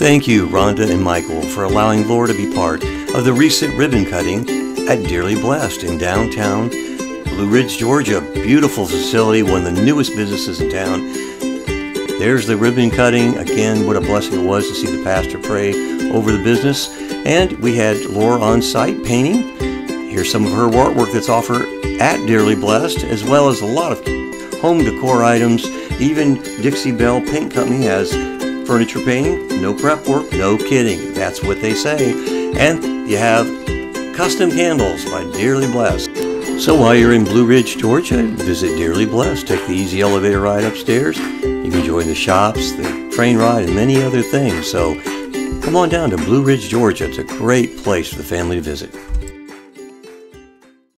Thank you, Rhonda and Michael, for allowing Lora to be part of the recent ribbon cutting at Deerly Blessed in downtown Blue Ridge, Georgia. Beautiful facility, one of the newest businesses in town. There's the ribbon cutting. Again, what a blessing it was to see the pastor pray over the business. And we had Lora on site painting. Here's some of her artwork that's offered at Deerly Blessed, as well as a lot of home decor items. Even Dixie Belle Paint Company has furniture painting, no prep work, no kidding. That's what they say. And you have custom candles by Deerly Blessed. So while you're in Blue Ridge, Georgia, visit Deerly Blessed. Take the easy elevator ride upstairs. You can join the shops, the train ride, and many other things. So come on down to Blue Ridge, Georgia. It's a great place for the family to visit.